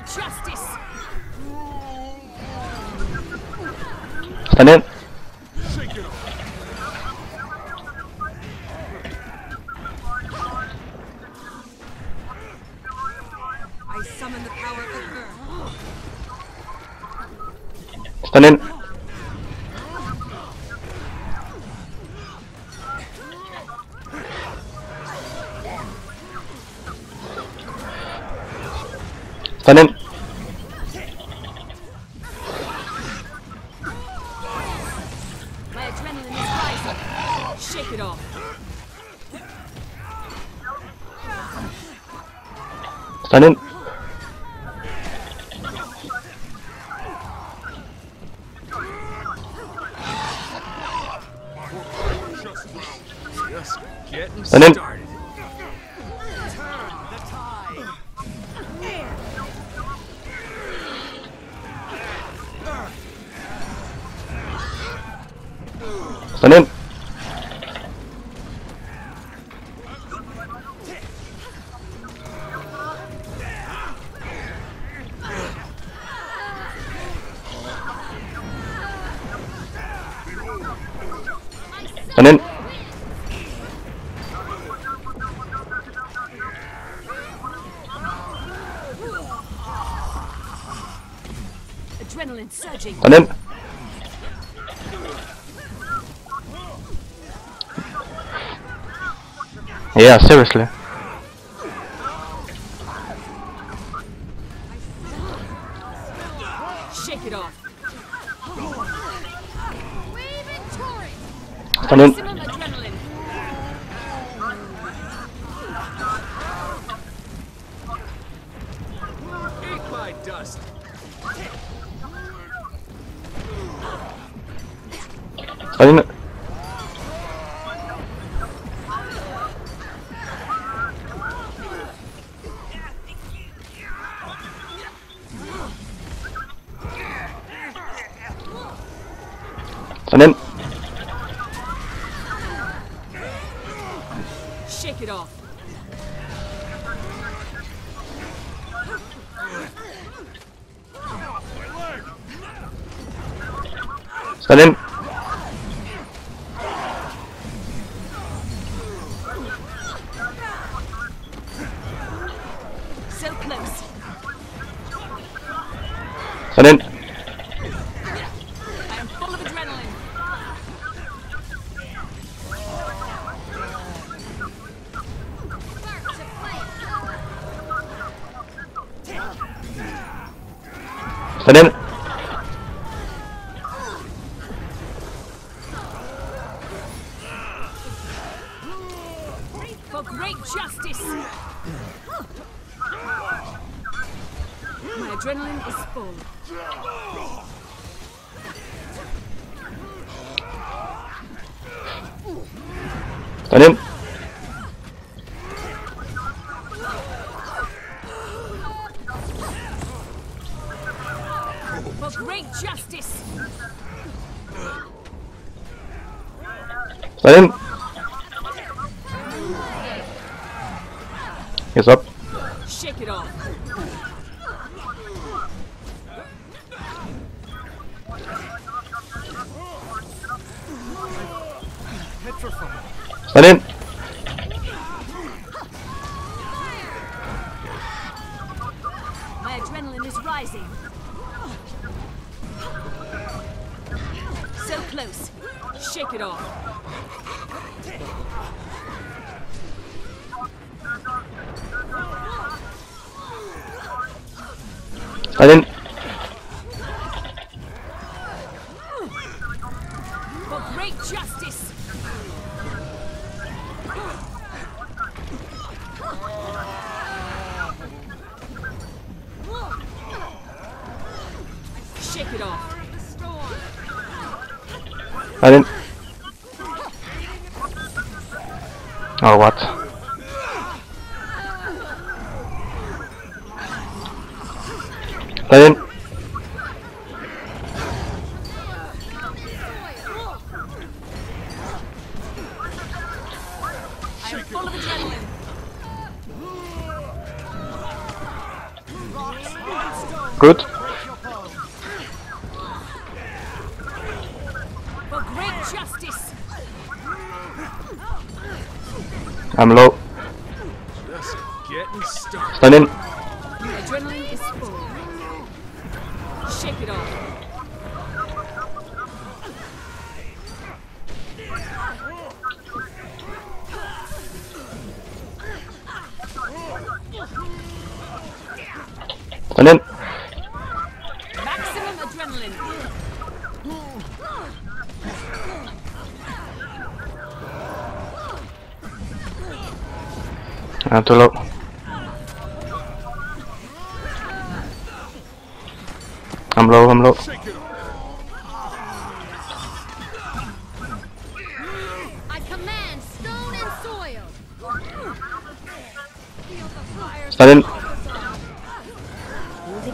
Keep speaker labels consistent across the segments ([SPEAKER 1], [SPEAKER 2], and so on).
[SPEAKER 1] justice.
[SPEAKER 2] Stand in.
[SPEAKER 1] I summon the power of Earth.
[SPEAKER 2] Stand in. Stand in.
[SPEAKER 1] My adrenaline is rising. Shake it off.
[SPEAKER 2] In. In.
[SPEAKER 1] Surging.
[SPEAKER 2] Stand. Yeah, seriously.
[SPEAKER 1] Shake it off.
[SPEAKER 2] Stand in. Stand in.
[SPEAKER 1] Shake it off.
[SPEAKER 2] Stand in. Stand in.
[SPEAKER 1] For great justice. My adrenaline is full.
[SPEAKER 2] Stand in. In. He's up.
[SPEAKER 1] Shake it off.
[SPEAKER 2] Stand in. Stand in.
[SPEAKER 1] I am full.
[SPEAKER 2] Good.
[SPEAKER 1] For great justice.
[SPEAKER 2] I'm low.
[SPEAKER 3] Just getting started.
[SPEAKER 2] Stand in.
[SPEAKER 1] Ah,
[SPEAKER 2] I'm too low. I'm low, I'm low.
[SPEAKER 3] Shake it off.
[SPEAKER 4] I command stone and soil. Feel the fire.
[SPEAKER 2] Stand in.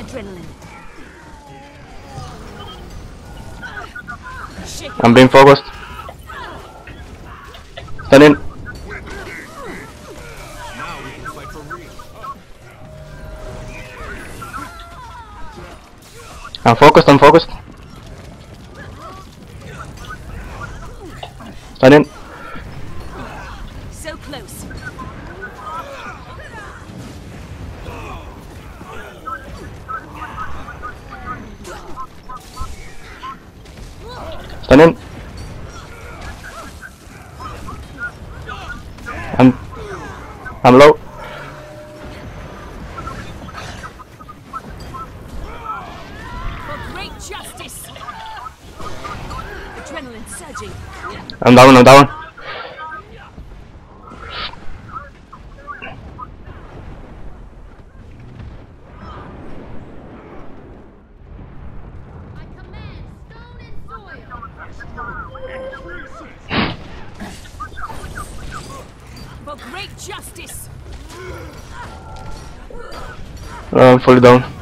[SPEAKER 1] Adrenaline.
[SPEAKER 2] I'm being focused. Stand in. I'm focused, I'm focused. Stand in.
[SPEAKER 1] so close.
[SPEAKER 2] Stand in. I'm I'm low. I'm down, I'm down.
[SPEAKER 4] I command stone and soil.
[SPEAKER 1] For great justice.
[SPEAKER 2] I'm fully down.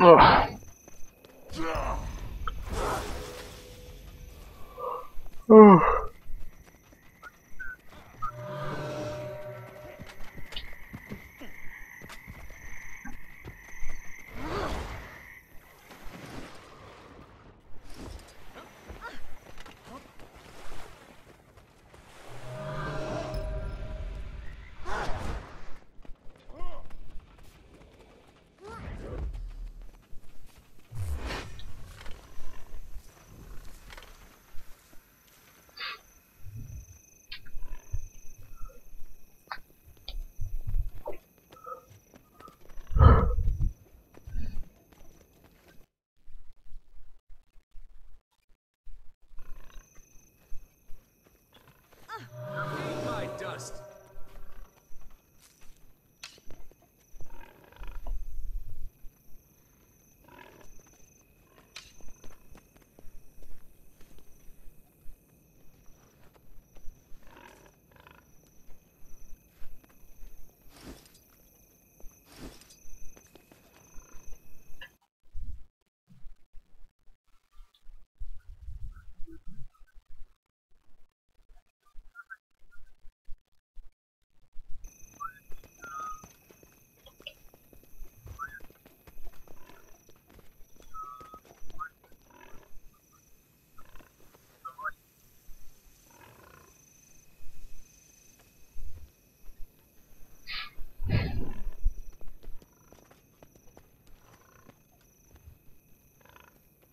[SPEAKER 2] Ugh.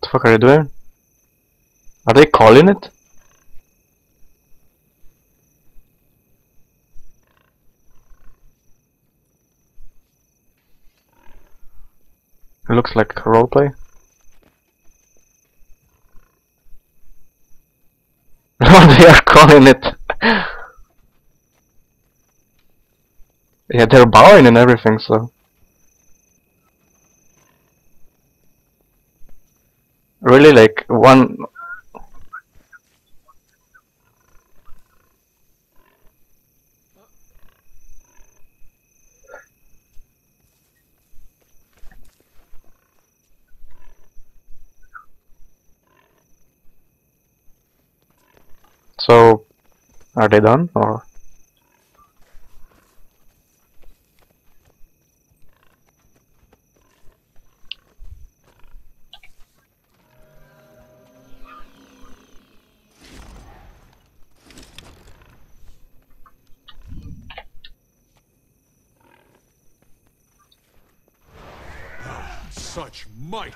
[SPEAKER 2] the fuck are they doing? Are they calling it? It looks like roleplay. they are calling it. yeah, they're bowing and everything, so. Really, like one. So, are they done or?
[SPEAKER 3] Such might.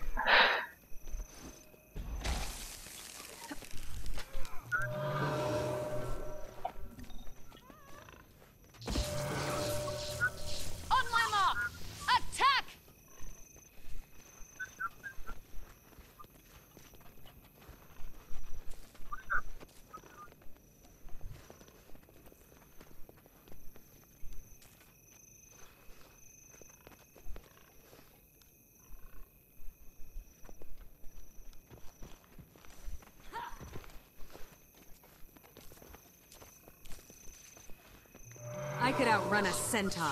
[SPEAKER 1] I could outrun a centaur.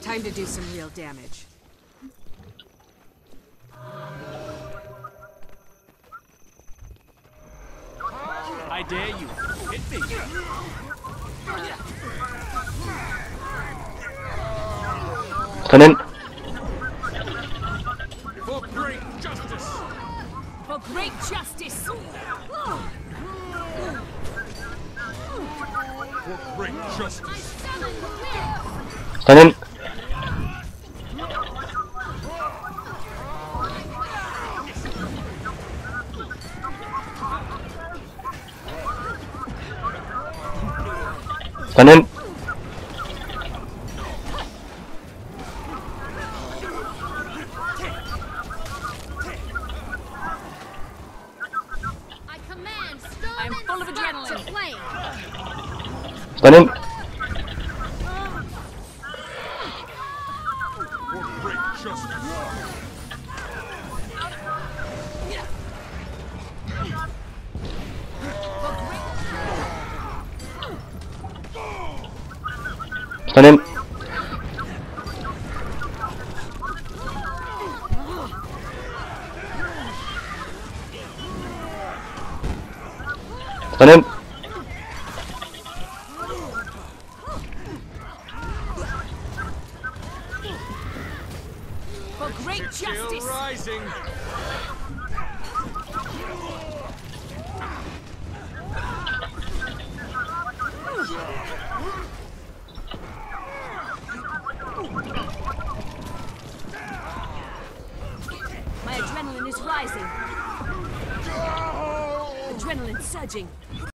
[SPEAKER 1] Time to do some real damage.
[SPEAKER 3] I dare you. Hit me.
[SPEAKER 2] Stand in.
[SPEAKER 3] For great justice.
[SPEAKER 1] For great justice!
[SPEAKER 3] For great justice.
[SPEAKER 4] summon the wind.
[SPEAKER 2] Stand Stand in. Stand in.
[SPEAKER 1] For great
[SPEAKER 3] Still
[SPEAKER 1] justice!
[SPEAKER 3] rising.
[SPEAKER 1] My adrenaline is rising. Adrenaline surging.